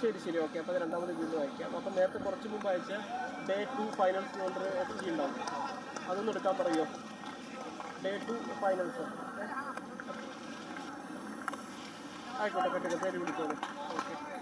ശരി ശരി. ഓക്കെ. അപ്പോൾ രണ്ടാമത് വീണ്ടും അയക്കാം അപ്പം നേരത്തെ കുറച്ച് മുമ്പ് അയച്ച ഡേ ടു ഫൈനൽസ് കൊണ്ട് എഫ് ജി ഉണ്ടാവും. അതൊന്നും എടുക്കാൻ പറയുമോ ഡേ ടു ഫൈനൽസ് ആയിക്കോട്ടെ കേട്ടോ പേര് വിളിച്ചോളൂ. ഓക്കെ.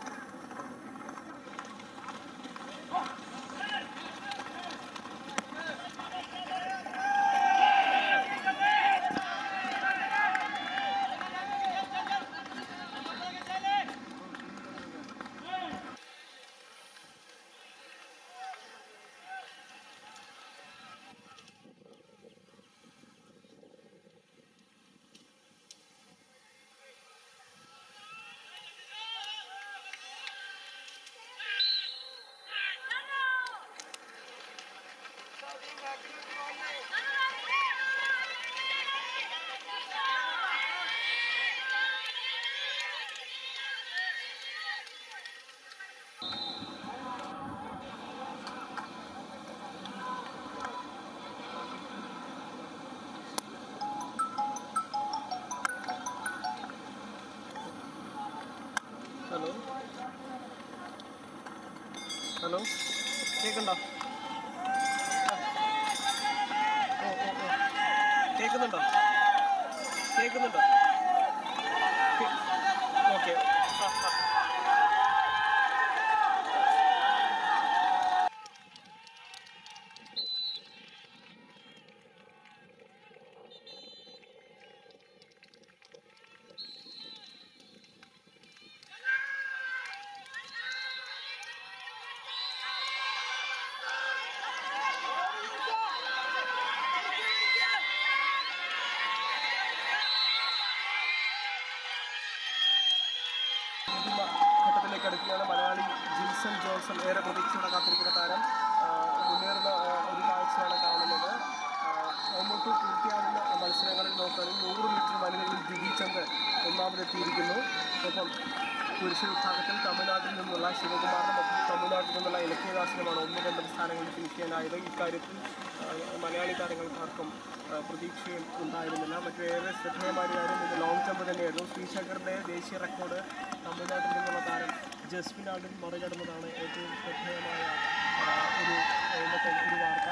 ഹലോ ഹലോ കേൾക്കണ്ടോ കേൾക്കുന്നുണ്ടോ? കേൾക്കുന്നുണ്ടോ? അടുക്കുകയാണ് മലയാളി ജിൽസൺ ജോൺസൺ ഏറെ പ്രതീക്ഷയോടെ കാത്തിരിക്കുന്ന താരം. മുന്നേറുന്ന ഒരു കാഴ്ചയാണ് കാണുന്നത്. മുമ്പോട്ട് പൂർത്തിയാകുന്ന മത്സരങ്ങളിൽ നോക്കുകയാണെങ്കിൽ നൂറ് മീറ്റർ വനിതകളിൽ ജുബി ചന്ദ് ഒന്നാമതെത്തിയിരിക്കുന്നു. ഒപ്പം പുരുഷ വിഭാഗത്തിൽ തമിഴ്നാട്ടിൽ നിന്നുള്ള ശിവകുമാറിനും ഒപ്പം തമിഴ്നാട്ടിൽ നിന്നുള്ള ഇലക്ഷ്യദാസിനുമാണ് ഒന്ന് രണ്ടും സ്ഥാനങ്ങളിൽ ഫിനിഷ് ചെയ്യാനായത്. ഇക്കാര്യത്തിൽ മലയാളി താരങ്ങൾക്കാർക്കും ആർക്കും പ്രതീക്ഷയും ഉണ്ടായിരുന്നില്ല. മറ്റേറെ ശ്രദ്ധേയമായ കാര്യം ഇത് ലോങ് ജമ്പ് തന്നെയായിരുന്നു. ശ്രീശങ്കറിന്റെ ദേശീയ റെക്കോർഡ് തമിഴ്നാട്ടിൽ നിന്നുള്ള താരം ജസ്മിൻ ആഡിൻ മറികടന്നതാണ് ഏറ്റവും ശ്രദ്ധേയമായ ഒരു ഇന്നത്തെ ഒരു വാർത്ത.